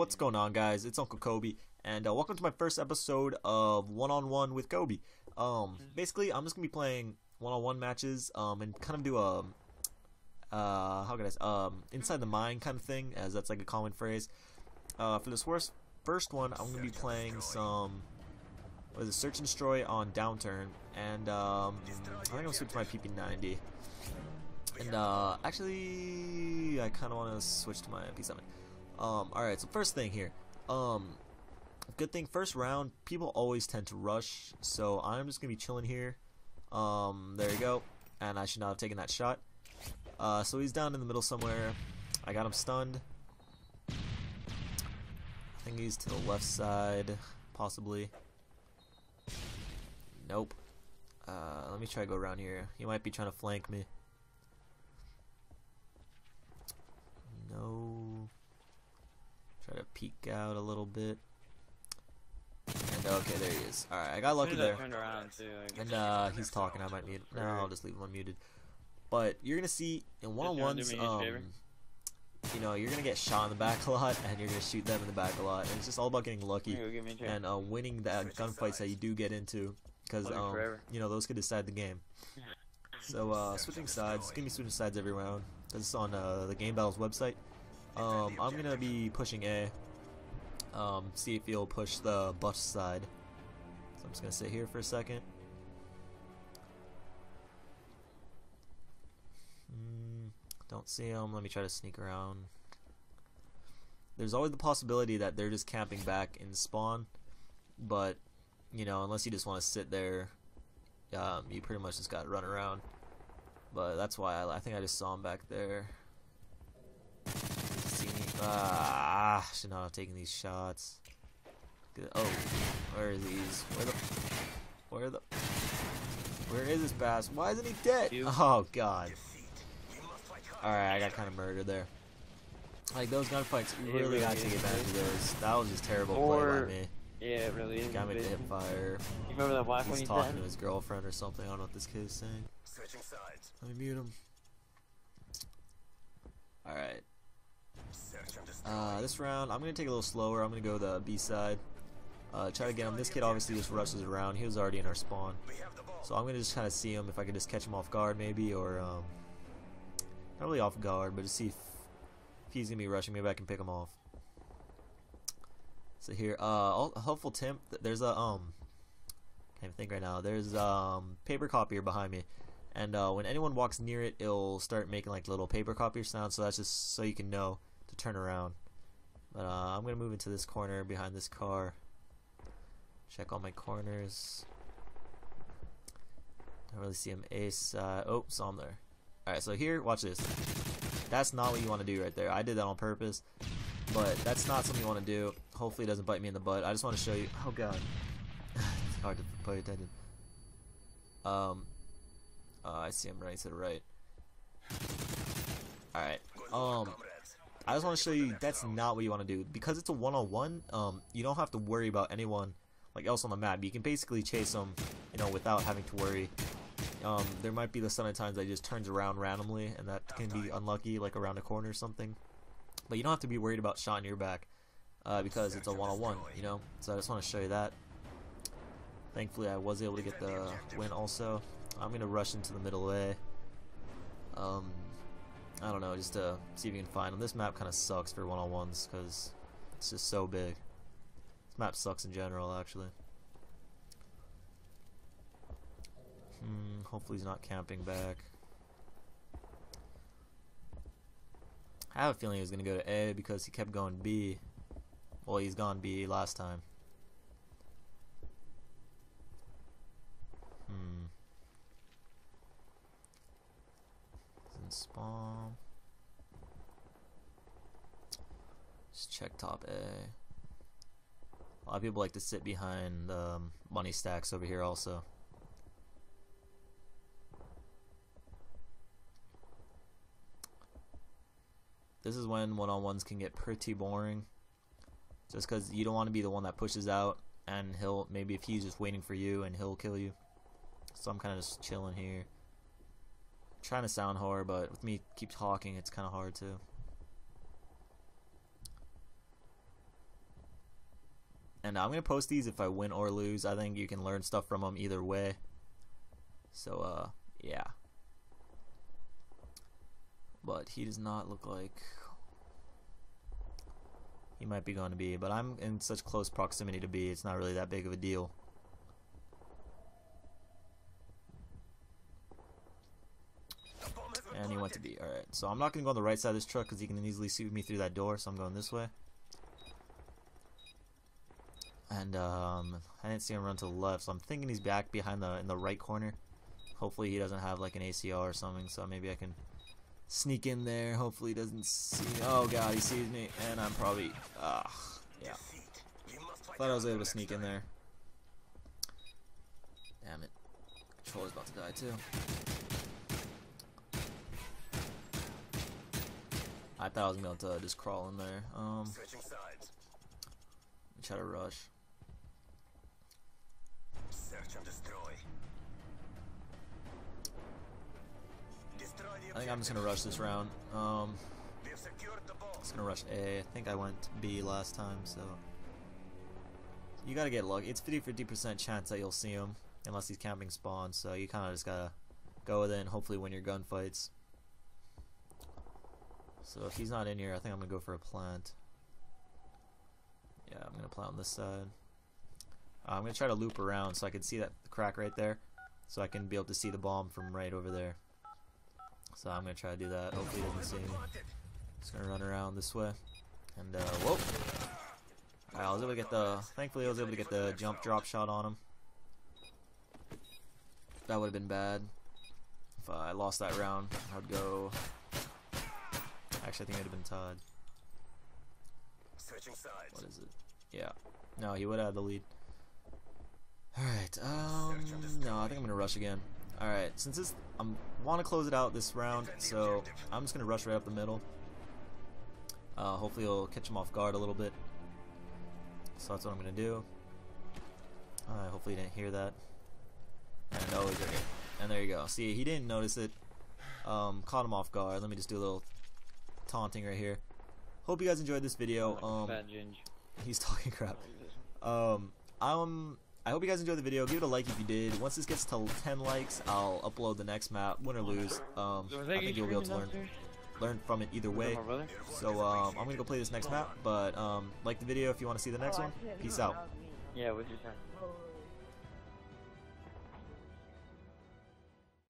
what's going on, guys? It's Uncle Kobe, and uh, welcome to my first episode of One on One with Kobe. Um, basically, I'm just gonna be playing one-on-one matches, um, and kind of do a, uh, how can I, say, um, inside the mind kind of thing, as that's like a common phrase. Uh, for this first first one, I'm gonna be playing some, what is it, Search and Destroy on Downturn, and um, I think I'm gonna switch to my PP90. And uh, actually, I kind of want to switch to my MP7. Um, all right, so first thing here. Um, good thing first round, people always tend to rush, so I'm just gonna be chilling here. Um, there you go, and I should not have taken that shot. Uh, so he's down in the middle somewhere. I got him stunned. I think he's to the left side, possibly. Nope. Uh, let me try to go around here. He might be trying to flank me. No. Try to peek out a little bit. And okay, there he is. Alright, I got lucky there. Around too, And uh, he's talking. I might mute. No, I'll just leave him unmuted. But you're gonna see in one on ones, do me a um, you know, you're gonna get shot in the back a lot, and you're gonna shoot them in the back a lot, and it's just all about getting lucky Here, go give me a chair. and uh, winning the gunfights that you do get into, because um, you know those could decide the game. So uh, switching sides, give me switching sides every round. This is on uh, the Game Battles website. Um, I'm gonna be pushing A. Um, see if he'll push the bush side. So I'm just gonna sit here for a second. Hmm, don't see him. Let me try to sneak around. There's always the possibility that they're just camping back in spawn, but you know, unless you just want to sit there, um, you pretty much just got to run around. But that's why I, I think I just saw him back there. See me? Ah, should not have taken these shots. Oh, where are these? Where the? Where the? Where is this bass? Why isn't he dead? Oh God. All right, I got kind of murdered there. Like those gunfights, you really really gotta take is, advantage of those. That was just terrible play Or- by me. yeah, it really is. Got me to hit fire. You remember that black one He's talking said? to his girlfriend or something. I don't know what this kid is saying. Switching sides. Let me mute him. Alright. Search and destroy. Uh, this round, I'm going to take a little slower. I'm going to go the B side. Uh, try to get him. This kid obviously just rushes around. He was already in our spawn. So I'm going to just kind of see him if I can just catch him off guard maybe or, um, not really off guard, but just see if, if he's going to be rushing. Maybe I can pick him off. So here, uh, helpful tip. There's a, um, can't think right now. There's, um, paper copier behind me. And, uh, when anyone walks near it, it'll start making, like, little paper copier sounds. So that's just so you can know to turn around. But, uh, I'm going to move into this corner behind this car. Check all my corners. Don't really see him ace. Uh, oh, saw him there. Alright, so here, watch this. That's not what you want to do right there. I did that on purpose. But that's not something you want to do. Hopefully it doesn't bite me in the butt. I just want to show you. Oh god. it's hard to pay attention. Um, uh, I see him right to the right. Alright. Um. I just want to show you that's not what you want to do because it's a one-on-one. Um, you don't have to worry about anyone like else on the map. You can basically chase them, you know, without having to worry. Um, there might be the some times that he just turns around randomly, and that can be unlucky, like around a corner or something. But you don't have to be worried about shot in your back uh, because it's a one-on-one, you know. So I just want to show you that. Thankfully, I was able to get the win. Also, I'm gonna rush into the middle A. Um, I don't know, just to see if you can find them. This map kind of sucks for one-on-ones because it's just so big. This map sucks in general, actually. Hmm, hopefully he's not camping back. I have a feeling he was going to go to A because he kept going B. Well, he's gone B last time. Hmm. He's in spawn. Just check top A. A lot of people like to sit behind um, money stacks over here also. This is when one-on-ones can get pretty boring. Just because you don't want to be the one that pushes out and he'll, maybe if he's just waiting for you and he'll kill you. So I'm kind of just chilling here. Trying to sound hard, but with me keep talking, it's kind of hard too. And I'm gonna post these if I win or lose. I think you can learn stuff from them either way. So uh, yeah. But he does not look like he might be going to be. But I'm in such close proximity to B. It's not really that big of a deal. The bomb went to planted. B. Alright, so I'm not going to go on the right side of this truck because he can easily see me through that door, so I'm going this way. And um, I didn't see him run to the left, so I'm thinking he's back behind the in the right corner. Hopefully he doesn't have like an ACR or something, so maybe I can sneak in there. Hopefully he doesn't see. Oh god, he sees me, and I'm probably ah yeah. Thought I was able to sneak in there. Damn it. Controller's about to die too. I thought I was going to be able to just crawl in there. Um, Switching sides. try to rush. Search and destroy. Destroy I think I'm just gonna rush this round. Um, We have secured the bomb. just gonna rush A. I think I went B last time, so you gotta get lucky. It's 50-50% chance that you'll see him, unless he's camping spawn. So you kind of just gotta go with it and hopefully win your gunfights. So if he's not in here, I think I'm gonna go for a plant. Yeah, I'm gonna plant on this side. Uh, I'm gonna try to loop around so I can see that crack right there, so I can be able to see the bomb from right over there. So I'm gonna try to do that. Hopefully he doesn't see me. Just gonna run around this way. And, uh, whoa! Alright, I was able to get the, thankfully I was able to get the jump drop shot on him. That would have been bad. If I lost that round, I would go, actually I think it would have been Todd. Switching sides. What is it? Yeah. No, he would have had the lead. Alright, um, no, I think I'm gonna rush again. Alright, since this, I want to close it out this round, so I'm just gonna rush right up the middle. Uh, hopefully it'll catch him off guard a little bit. So that's what I'm gonna do. Uh, hopefully he didn't hear that. And oh, he's right here. And there you go. See, he didn't notice it. Um, caught him off guard. Let me just do a little taunting right here. Hope you guys enjoyed this video. Um, he's talking crap. Um, I um, I hope you guys enjoyed the video. Give it a like if you did. Once this gets to 10 likes, I'll upload the next map, win or lose. Um, I think you'll be able to learn learn from it either way. So um, I'm gonna go play this next map. But um, like the video if you want to see the next one. Peace out. Yeah, what's your son?